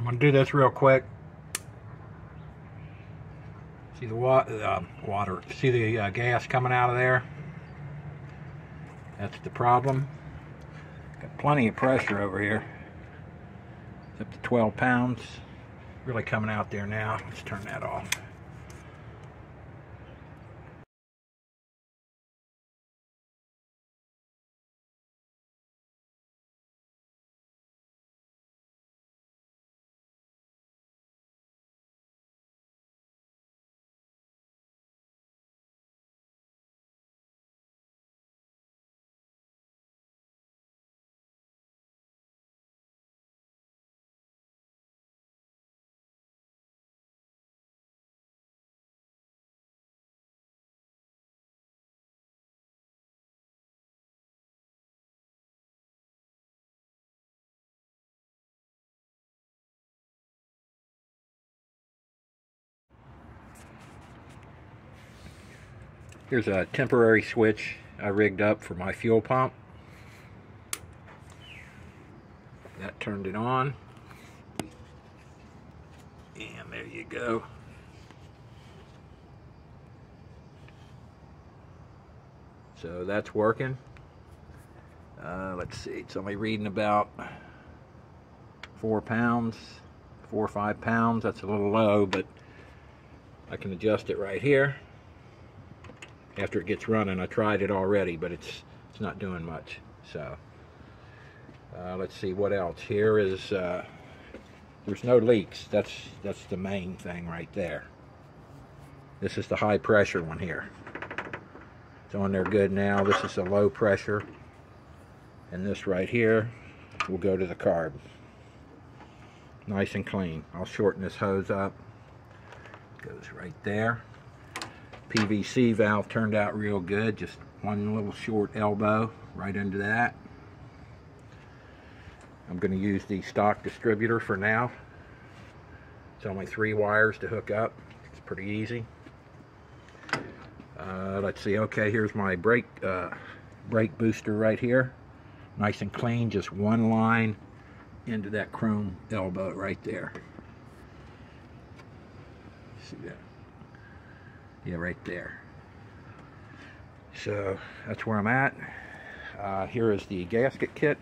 I'm going to do this real quick. See the wa uh, water, see the uh, gas coming out of there? That's the problem. Got plenty of pressure over here. It's up to 12 pounds. Really coming out there now. Let's turn that off. Here's a temporary switch I rigged up for my fuel pump. That turned it on. And there you go. So that's working. Uh, let's see, it's only reading about four pounds, four or five pounds. That's a little low, but I can adjust it right here after it gets running. I tried it already, but it's it's not doing much. So uh, let's see what else. Here is uh, there's no leaks. That's that's the main thing right there. This is the high pressure one here. It's on there good now. This is the low pressure. And this right here will go to the carb. Nice and clean. I'll shorten this hose up. Goes right there. PVC valve turned out real good. Just one little short elbow right into that. I'm going to use the stock distributor for now. It's only three wires to hook up. It's pretty easy. Uh, let's see. Okay, here's my brake uh, brake booster right here. Nice and clean. Just one line into that chrome elbow right there. See that? Yeah right there. So that's where I'm at. Uh, here is the gasket kit.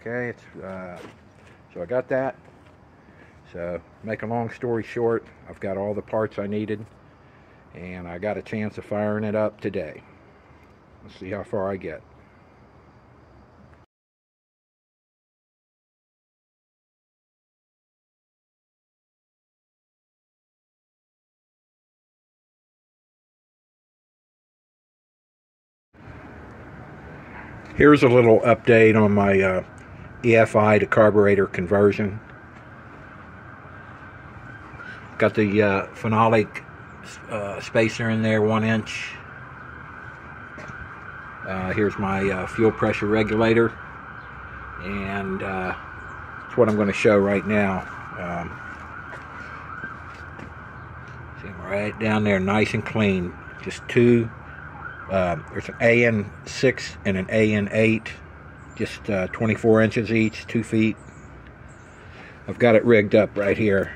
Okay uh, so I got that. So make a long story short I've got all the parts I needed and I got a chance of firing it up today. Let's see how far I get Here's a little update on my uh, EFI to carburetor conversion. Got the uh, phenolic uh, spacer in there, one inch. Uh, here's my uh, fuel pressure regulator. And uh, that's what I'm going to show right now. Um, see, right down there, nice and clean. Just two uh, there's an AN6 and an AN8, just uh, 24 inches each, two feet. I've got it rigged up right here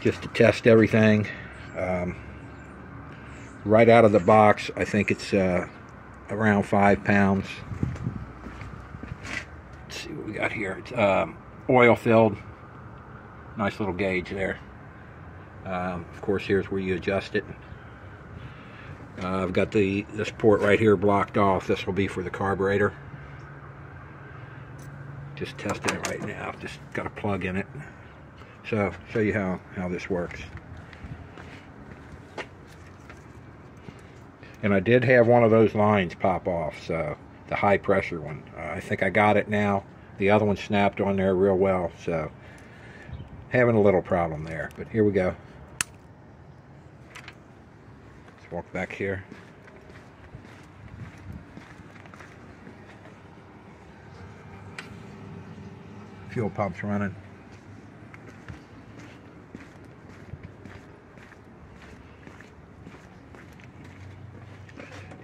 just to test everything. Um, right out of the box, I think it's uh, around five pounds. Let's see what we got here. It's um, oil filled. Nice little gauge there. Um, of course, here's where you adjust it. Uh, I've got the this port right here blocked off. This will be for the carburetor. Just testing it right now. Just got a plug in it. So show you how how this works. And I did have one of those lines pop off, so the high pressure one. Uh, I think I got it now. The other one snapped on there real well, so having a little problem there. But here we go. Walk back here. Fuel pump's running.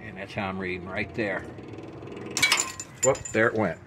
And that's how I'm reading right there. Whoop, there it went.